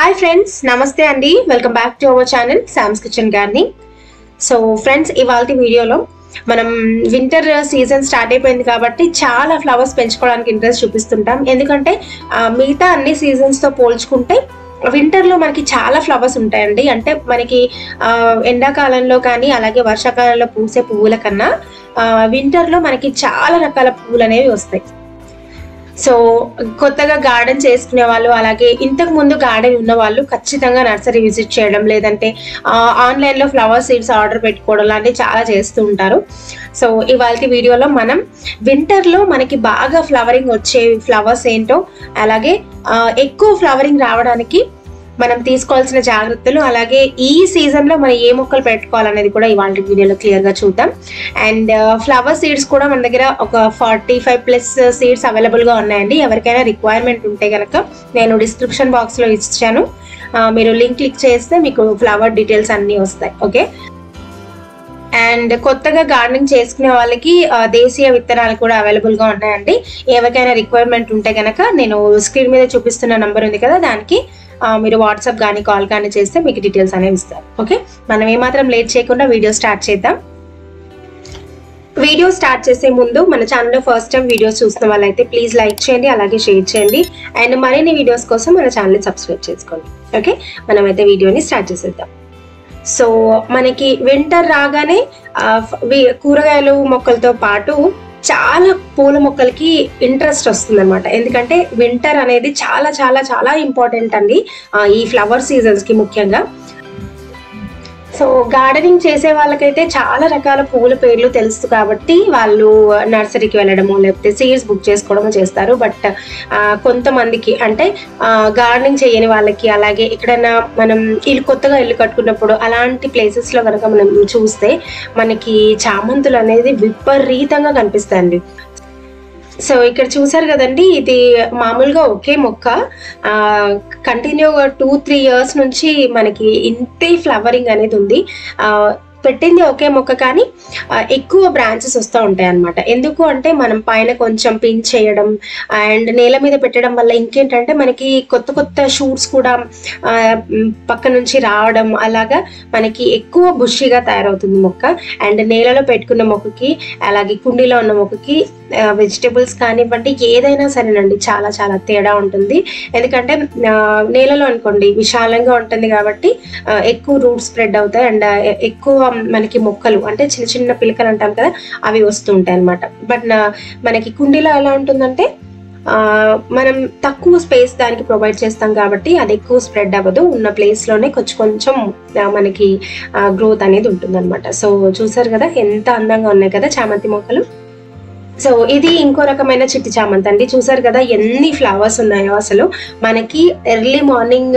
Hi friends నమస్తే అండి welcome back to our channel Sam's kitchen gardening so friends ఇవాళ వీడియోలో మనం వింటర్ సీజన్ స్టార్ట్ అయిపోయింది కాబట్టి చాలా ఫ్లవర్స్ పెంచుకోవడానికి ఇంట్రెస్ట్ చూపిస్తుంటాం. ఎందుకంటే మిగతా అన్ని సీజన్స్తో పోల్చుకుంటే వింటర్లో మనకి చాలా ఫ్లవర్స్ ఉంటాయండి. అంటే మనకి ఎండాకాలంలో కానీ అలాగే వర్షాకాలంలో పూసే పువ్వుల కన్నా వింటర్లో మనకి చాలా రకాల పువ్వులు అనేవి వస్తాయి. సో కొత్తగా గార్డెన్ చేసుకునే వాళ్ళు అలాగే ఇంతకు ముందు గార్డెన్ ఉన్న వాళ్ళు ఖచ్చితంగా నర్సరీ విజిట్ చేయడం లేదంటే ఆన్లైన్లో ఫ్లవర్ సీడ్స్ ఆర్డర్ పెట్టుకోవడం లాంటివి చాలా చేస్తూ ఉంటారు. సో ఇవాళ వీడియోలో మనం వింటర్లో మనకి బాగా ఫ్లవరింగ్ వచ్చే ఫ్లవర్స్ ఏంటో అలాగే ఎక్కువ ఫ్లవరింగ్ రావడానికి మనం తీసుకోవాల్సిన జాగ్రత్తలు అలాగే ఈ సీజన్లో మనం ఏ మొక్కలు పెట్టుకోవాలనేది కూడా ఇవాళ వీడియోలో క్లియర్గా చూద్దాం. అండ్ ఫ్లవర్ సీడ్స్ కూడా మన దగ్గర ఒక ఫార్టీ ఫైవ్ ప్లస్ సీడ్స్ అవైలబుల్గా ఉన్నాయండి. ఎవరికైనా రిక్వైర్మెంట్ ఉంటే కనుక నేను డిస్క్రిప్షన్ బాక్స్లో ఇచ్చాను. Uh, మీరు లింక్ క్లిక్ చేస్తే మీకు ఫ్లవర్ డీటెయిల్స్ అన్నీ వస్తాయి. ఓకే అండ్ కొత్తగా గార్డెనింగ్ చేసుకునే వాళ్ళకి uh, దేశీయ విత్తనాలు కూడా అవైలబుల్గా ఉన్నాయండి. ఎవరికైనా రిక్వైర్మెంట్ ఉంటే కనుక నేను స్క్రీన్ మీద చూపిస్తున్న నెంబర్ ఉంది కదా దానికి మీరు వాట్సాప్ కానీ కాల్ కానీ చేస్తే మీకు డీటెయిల్స్ అనేవి ఇస్తారు. ఓకే మనం ఏమాత్రం లేట్ చేయకుండా వీడియో స్టార్ట్ చేద్దాం. వీడియో స్టార్ట్ చేసే ముందు మన ఛానల్లో ఫస్ట్ టైం వీడియోస్ చూసిన వాళ్ళైతే ప్లీజ్ లైక్ చేయండి అలాగే షేర్ చేయండి. అండ్ మరిన్ని వీడియోస్ కోసం మన ఛానల్ని సబ్స్క్రైబ్ చేసుకోండి. ఓకే మనమైతే వీడియోని స్టార్ట్ చేసేద్దాం. సో మనకి వింటర్ రాగానే కూరగాయలు మొక్కలతో పాటు చాలా పూల మొక్కలకి ఇంట్రెస్ట్ వస్తుంది అనమాట ఎందుకంటే వింటర్ అనేది చాలా చాలా చాలా ఇంపార్టెంట్ అండి. ఈ ఫ్లవర్ సీజన్స్కి ముఖ్యంగా. సో గార్డెనింగ్ చేసే వాళ్ళకైతే చాలా రకాల పూల పేర్లు తెలుసు కాబట్టి వాళ్ళు నర్సరీకి వెళ్ళడము లేకపోతే సీడ్స్ బుక్ చేసుకోవడము చేస్తారు. బట్ కొంతమందికి అంటే గార్డెనింగ్ చేయని వాళ్ళకి అలాగే ఎక్కడైనా మనం ఇల్లు కొత్తగా ఇల్లు కట్టుకున్నప్పుడు అలాంటి ప్లేసెస్లో కనుక మనం చూస్తే మనకి చామంతులు అనేది విపరీతంగా కనిపిస్తాయండి. సో ఇక్కడ చూసారు కదండి ఇది మామూలుగా ఒకే మొక్క. కంటిన్యూగా టూ త్రీ ఇయర్స్ నుంచి మనకి ఇంతే ఫ్లవరింగ్ అనేది ఉంది. ఆ, పెట్టింది ఒకే మొక్క కానీ ఎక్కువ బ్రాంచెస్ వస్తూ ఉంటాయి అన్నమాట. ఎందుకు అంటే మనం పైన కొంచెం పిన్ చేయడం అండ్ నేల మీద పెట్టడం వల్ల ఇంకేంటంటే మనకి కొత్త కొత్త షూట్స్ కూడా పక్క నుంచి రావడం అలాగా మనకి ఎక్కువ బుషిగా తయారవుతుంది మొక్క. అండ్ నేలలో పెట్టుకున్న మొక్కకి అలాగే కుండీలో ఉన్న మొక్కకి వెజిటేబుల్స్ కానివ్వండి ఏదైనా సరేనండి చాలా చాలా తేడా ఉంటుంది. ఎందుకంటే నేలలో అనుకోండి విశాలంగా ఉంటుంది కాబట్టి ఎక్కువ రూట్ స్ప్రెడ్ అవుతాయి. అండ్ ఎక్కువ మనకి మొక్కలు అంటే చిన్న చిన్న పిలకలు అంటాం కదా అవి వస్తుంటాయి అనమాట బట్ మనకి కుండీలో ఎలా ఉంటుందంటే మనం తక్కువ స్పేస్ దానికి ప్రొవైడ్ చేస్తాం కాబట్టి అది ఎక్కువ స్ప్రెడ్ అవ్వదు. ఉన్న ప్లేస్లోనే కొంచెం కొంచెం మనకి గ్రోత్ అనేది ఉంటుందన్నమాట. సో చూసారు కదా ఎంత అందంగా ఉన్నాయి కదా చామంతి మొక్కలు. సో ఇది ఇంకో రకమైన చిట్టి చామంతి అండి. చూసారు కదా ఎన్ని ఫ్లవర్స్ ఉన్నాయో అసలు. మనకి ఎర్లీ మార్నింగ్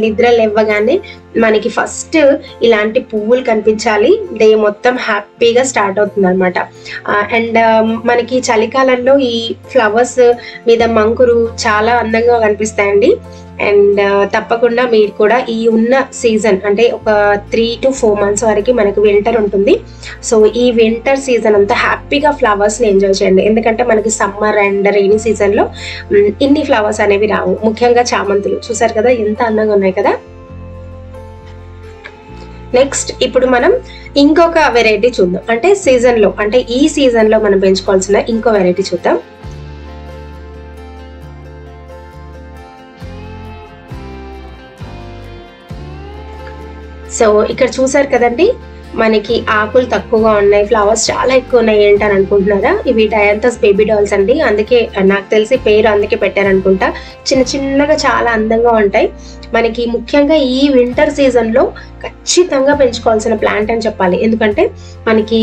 నిద్ర లేవగానే మనకి ఫస్ట్ ఇలాంటి పువ్వులు కనిపించాలి. డే మొత్తం హ్యాపీగా స్టార్ట్ అవుతుంది అనమాట అండ్ um, మనకి చలికాలంలో ఈ ఫ్లవర్స్ మీద మంకురు చాలా అందంగా కనిపిస్తాయండి. అండ్ uh, తప్పకుండా మీరు కూడా ఈ ఉన్న సీజన్ అంటే ఒక త్రీ టు ఫోర్ మంత్స్ వరకు మనకి వింటర్ ఉంటుంది. సో ఈ వింటర్ సీజన్ అంతా హ్యాపీగా ఫ్లవర్స్ని ఎంజాయ్ చేయండి. ఎందుకంటే మనకి సమ్మర్ అండ్ రెయినీ సీజన్లో ఇన్ని ఫ్లవర్స్ అనేవి రావు. ముఖ్యంగా చామంతులు. చూసారు కదా ఎంత అందంగా ఉన్నాయి కదా? నెక్స్ట్ ఇప్పుడు మనం ఇంకొక వెరైటీ చూద్దాం. అంటే సీజన్లో అంటే ఈ సీజన్లో మనం పెంచుకోవాల్సిన ఇంకో వెరైటీ చూద్దాం. సో ఇక్కడ చూసారు కదండి? మనకి ఆకులు తక్కువగా ఉన్నాయి ఫ్లవర్స్ చాలా ఎక్కువ ఉన్నాయి ఏంటని అనుకుంటున్నారా? ఇవి డయాంతస్ బేబీ డాల్స్ అండి. అందుకే నాకు తెలిసి పేరు అందుకే పెట్టారనుకుంటా. చిన్న చిన్నగా చాలా అందంగా ఉంటాయి. మనకి ముఖ్యంగా ఈ వింటర్ సీజన్లో ఖచ్చితంగా పెంచుకోవాల్సిన ప్లాంట్ అని చెప్పాలి. ఎందుకంటే మనకి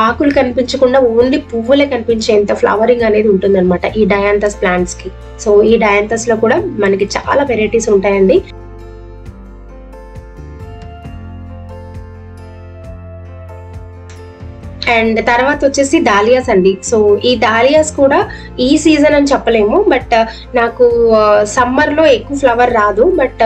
ఆకులు కనిపించకుండా ఓన్లీ పువ్వులే కనిపించేంత ఫ్లవరింగ్ అనేది ఉంటుందన్నమాట ఈ డయాంతస్ ప్లాంట్స్కి సో ఈ డయాంతస్లో కూడా మనకి చాలా వెరైటీస్ ఉంటాయండి. అండ్ తర్వాత వచ్చేసి డాలియాస్ అండి. సో ఈ డాలియాస్ కూడా ఈ సీజన్ అని చెప్పలేము. బట్ నాకు సమ్మర్లో ఎక్కువ ఫ్లవర్ రాదు. బట్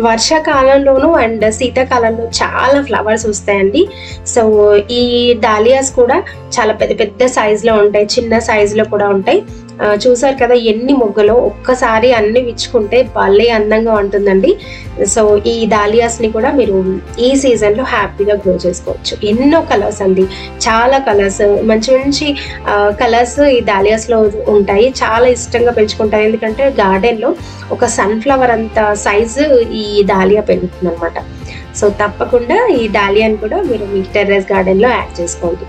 వర్షాకాలంలోనూ అండ్ శీతాకాలంలో చాలా ఫ్లవర్స్ వస్తాయండి. సో ఈ డాలియాస్ కూడా చాలా పెద్ద పెద్ద సైజులో ఉంటాయి. చిన్న సైజులో కూడా ఉంటాయి. చూసారు కదా ఎన్ని మొగ్గలో ఒక్కసారి అన్ని విచ్చుకుంటే భలే అందంగా ఉంటుందండి. సో ఈ దాలియాస్ని కూడా మీరు ఈ సీజన్లో హ్యాపీగా గ్రో చేసుకోవచ్చు. ఎన్నో కలర్స్ అండి. చాలా కలర్స్ మంచి మంచి కలర్స్ ఈ దాలియాస్లో ఉంటాయి. చాలా ఇష్టంగా పెంచుకుంటాయి. ఎందుకంటే గార్డెన్లో ఒక సన్ఫ్లవర్ అంత సైజు ఈ దాలియా పెరుగుతుంది అనమాట సో తప్పకుండా ఈ డాలియాని కూడా మీరు మీ టెర్రస్ గార్డెన్లో యాడ్ చేసుకోండి.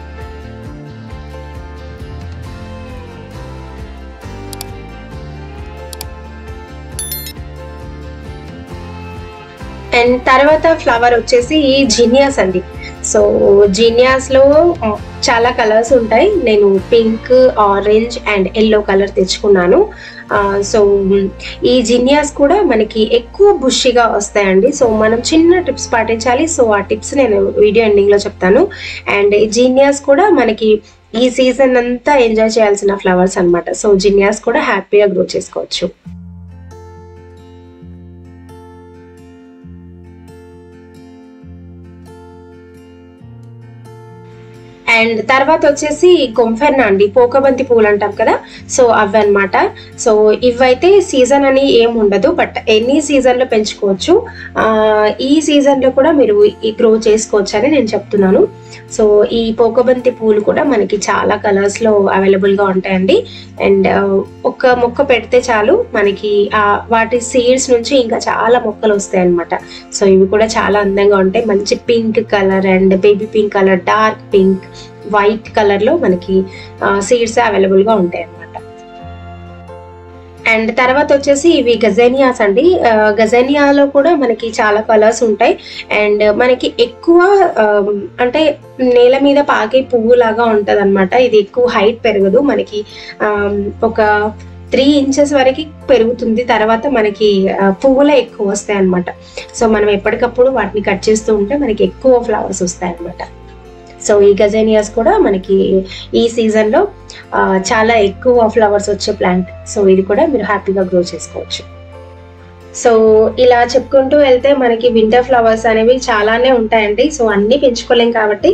అండ్ తర్వాత ఫ్లవర్ వచ్చేసి ఈ జీనియాస్ అండి. సో జీనియాస్లో చాలా కలర్స్ ఉంటాయి. నేను pink orange and yellow colour తెచ్చుకున్నాను. సో ఈ జినియాస్ కూడా మనకి ఎక్కువ బుషిగా వస్తాయండి. సో మనం చిన్న టిప్స్ పాటించాలి. సో ఆ టిప్స్ నేను వీడియో ఎండింగ్లో చెప్తాను. అండ్ ఈ జీనియాస్ కూడా మనకి ఈ సీజన్ అంతా ఎంజాయ్ చేయాల్సిన ఫ్లవర్స్ అన్నమాట. సో జినియాస్ కూడా హ్యాపీగా గ్రో చేసుకోవచ్చు. అండ్ తర్వాత వచ్చేసి గొంఫెర్న అండి? పోకబంతి పూలు అంటాం కదా? సో అవి అనమాట సో ఇవైతే సీజన్ అని ఏం ఉండదు బట్ ఎనీ సీజన్లో పెంచుకోవచ్చు ఈ సీజన్లో కూడా మీరు ఈ గ్రో చేసుకోవచ్చు అని నేను చెప్తున్నాను. సో ఈ పోకబంతి పూలు కూడా మనకి చాలా కలర్స్లో అవైలబుల్గా ఉంటాయండి. అండ్ ఒక మొక్క పెడితే చాలు మనకి వాటి సీడ్స్ నుంచి ఇంకా చాలా మొక్కలు వస్తాయి అనమాట సో ఇవి కూడా చాలా అందంగా ఉంటాయి. మంచి pink colour and baby pink colour dark pink. White కలర్లో మనకి సీడ్స్ అవైలబుల్గా ఉంటాయి అన్నమాట అండ్ తర్వాత వచ్చేసి ఇవి గజేనియాస్ అండి. గజేనియాలో కూడా మనకి చాలా కలర్స్ ఉంటాయి. అండ్ మనకి ఎక్కువ అంటే నేల మీద పాకే పువ్వు లాగా ఉంటుంది అనమాట ఇది ఎక్కువ హైట్ పెరగదు. మనకి ఒక త్రీ ఇంచెస్ వరకు పెరుగుతుంది. తర్వాత మనకి పువ్వులే ఎక్కువ వస్తాయి అనమాట సో మనం ఎప్పటికప్పుడు వాటిని కట్ చేస్తూ ఉంటే మనకి ఎక్కువ ఫ్లవర్స్ వస్తాయి అనమాట సో ఈ గజేనియాస్ కూడా మనకి ఈ సీజన్లో చాలా ఎక్కువ ఫ్లవర్స్ వచ్చే ప్లాంట్ సో ఇది కూడా మీరు హ్యాపీగా గ్రో చేసుకోవచ్చు. సో ఇలా చెప్పుకుంటూ వెళ్తే మనకి వింటర్ ఫ్లవర్స్ అనేవి చాలానే ఉంటాయండి. సో అన్నీ పెంచుకోలేం కాబట్టి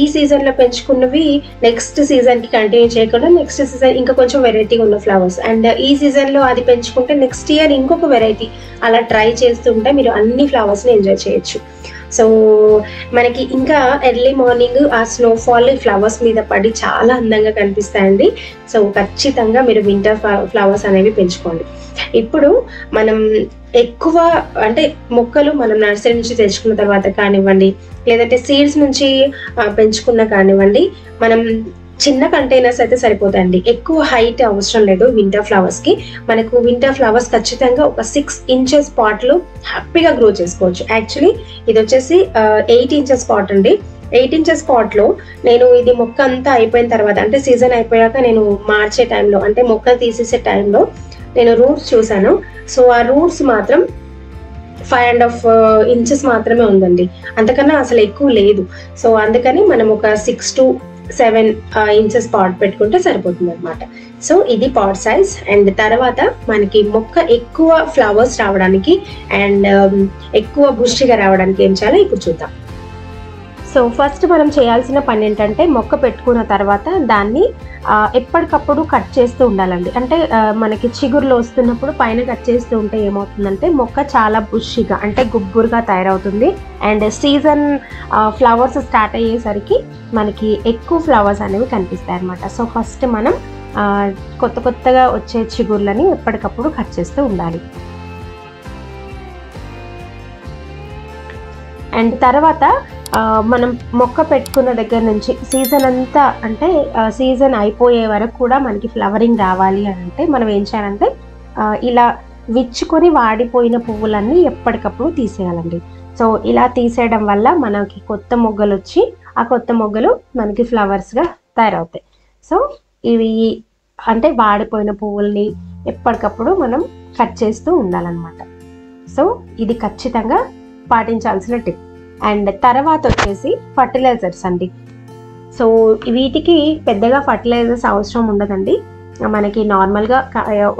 ఈ సీజన్లో పెంచుకున్నవి నెక్స్ట్ సీజన్కి కంటిన్యూ చేయకుండా నెక్స్ట్ సీజన్ ఇంకా కొంచెం వెరైటీగా ఉన్న ఫ్లవర్స్ అండ్ ఈ సీజన్లో అది పెంచుకుంటే నెక్స్ట్ ఇయర్ ఇంకొక వెరైటీ అలా ట్రై చేస్తుంటే మీరు అన్ని ఫ్లవర్స్ని ఎంజాయ్ చేయొచ్చు. సో మనకి ఇంకా ఎర్లీ మార్నింగ్ ఆ స్నోఫాల్ ఫ్లవర్స్ మీద పడి చాలా అందంగా కనిపిస్తాయండి. సో ఖచ్చితంగా మీరు వింటర్ ఫ్లవర్స్ అనేవి పెంచుకోండి. ఇప్పుడు మనం ఎక్కువ అంటే మొక్కలు మనం నర్సరీ నుంచి తెచ్చుకున్న తర్వాత కానివ్వండి లేదంటే సీడ్స్ నుంచి పెంచుకున్న కానివ్వండి మనం చిన్న కంటైనర్స్ అయితే సరిపోతాయండి. ఎక్కువ హైట్ అవసరం లేదు వింటర్ ఫ్లవర్స్కి. మనకు వింటర్ ఫ్లవర్స్ ఖచ్చితంగా ఒక సిక్స్ ఇంచెస్ పాట్లో హ్యాపీగా గ్రో చేసుకోవచ్చు. యాక్చువల్లీ ఇది వచ్చేసి ఎయిట్ ఇంచెస్ పాట్ అండి. ఎయిట్ ఇంచెస్ పాట్లో నేను ఇది మొక్క అంతా అయిపోయిన తర్వాత అంటే సీజన్ అయిపోయాక నేను మార్చే టైంలో అంటే మొక్కలు తీసేసే టైంలో నేను రూట్స్ చూశాను సో ఆ రూట్స్ మాత్రం ఫైవ్ అండ్ హాఫ్ ఇంచెస్ మాత్రమే ఉందండి. అంతకన్నా అసలు ఎక్కువ లేదు. సో అందుకని మనం ఒక six two seven inches pot పెట్టుకుంటే సరిపోతుంది అనమాట సో ఇది పాట్ సైజ్ అండ్ తర్వాత మనకి మొక్క ఎక్కువ ఫ్లవర్స్ రావడానికి అండ్ um, ఎక్కువ బుష్టిగా రావడానికి ఏం చేయాలో ఇప్పుడు చూద్దాం. సో ఫస్ట్ మనం చేయాల్సిన పని ఏంటంటే మొక్క పెట్టుకున్న తర్వాత దాన్ని ఎప్పటికప్పుడు కట్ చేస్తూ ఉండాలండి. అంటే మనకి చిగురులు వస్తున్నప్పుడు పైన కట్ చేస్తూ ఉంటే ఏమవుతుందంటే మొక్క చాలా బుషిగా అంటే గుబ్బురుగా తయారవుతుంది. అండ్ సీజన్ ఫ్లవర్స్ స్టార్ట్ అయ్యేసరికి మనకి ఎక్కువ ఫ్లవర్స్ అనేవి కనిపిస్తాయి అనమాట సో ఫస్ట్ మనం కొత్త కొత్తగా వచ్చే చిగుర్లని ఎప్పటికప్పుడు కట్ చేస్తూ ఉండాలి. అండ్ తర్వాత మనం మొక్క పెట్టుకున్న దగ్గర నుంచి సీజన్ అంతా అంటే సీజన్ అయిపోయే వరకు కూడా మనకి ఫ్లవరింగ్ రావాలి అంటే మనం ఏం చేయాలంటే ఇలా విచ్చుకొని వాడిపోయిన పువ్వులన్నీ ఎప్పటికప్పుడు తీసేయాలండి. సో ఇలా తీసేయడం వల్ల మనకి కొత్త మొగ్గలు వచ్చి ఆ కొత్త మొగ్గలు మనకి ఫ్లవర్స్గా తయారవుతాయి. సో ఇవి అంటే వాడిపోయిన పువ్వుల్ని ఎప్పటికప్పుడు మనం కట్ చేస్తూ ఉండాలన్నమాట. సో ఇది ఖచ్చితంగా పాటించాల్సిన టిప్. అండ్ తర్వాత వచ్చేసి ఫర్టిలైజర్స్ అండి. సో వీటికి పెద్దగా ఫర్టిలైజర్స్ అవసరం ఉండదండి. మనకి నార్మల్గా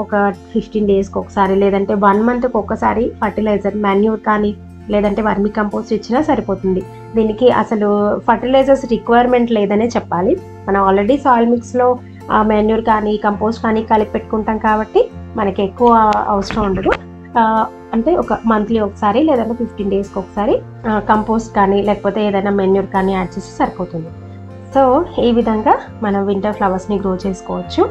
ఒక ఫిఫ్టీన్ డేస్కి ఒకసారి లేదంటే వన్ మంత్కి ఒకసారి ఫర్టిలైజర్ మాన్యూర్ కానీ లేదంటే వర్మి కంపోస్ట్ ఇచ్చినా సరిపోతుంది. దీనికి అసలు ఫర్టిలైజర్స్ రిక్వైర్మెంట్ లేదనే చెప్పాలి. మనం ఆల్రెడీ సాయిల్ మిక్స్లో మెన్యూర్ కానీ కంపోస్ట్ కానీ కలిపి పెట్టుకుంటాం కాబట్టి మనకి ఎక్కువ అవసరం ఉండదు. అంటే ఒక మంత్లీ ఒకసారి లేదంటే ఫిఫ్టీన్ డేస్కి ఒకసారి కంపోస్ట్ కానీ లేకపోతే ఏదైనా మెన్యూర్ కానీ యాడ్ చేస్తే సరిపోతుంది. సో ఈ విధంగా మనం వింటర్ ఫ్లవర్స్ని గ్రో చేసుకోవచ్చు.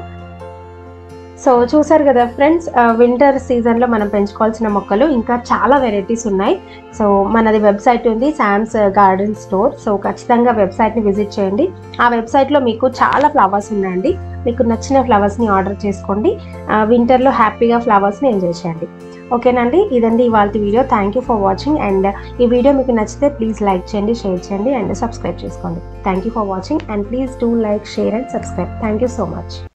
సో చూసారు కదా ఫ్రెండ్స్ వింటర్ సీజన్లో మనం పెంచుకోవాల్సిన మొక్కలు ఇంకా చాలా వెరైటీస్ ఉన్నాయి. సో మనది వెబ్సైట్ ఉంది శామ్స్ గార్డెన్ స్టోర్ సో ఖచ్చితంగా వెబ్సైట్ని విజిట్ చేయండి. ఆ వెబ్సైట్లో మీకు చాలా ఫ్లవర్స్ ఉన్నాయండి. మీకు నచ్చిన ఫ్లవర్స్ని ఆర్డర్ చేసుకోండి. వింటర్లో హ్యాపీగా ఫ్లవర్స్ని ఎంజాయ్ చేయండి. ఓకేనండి? ఇదండి ఇవాళ video. Thank you for watching and ఈ వీడియో మీకు నచ్చితే ప్లీజ్ లైక్ చేయండి షేర్ చేయండి అండ్ సబ్స్క్రైబ్ చేసుకోండి. Thank you for watching and please do like share and subscribe thank you so much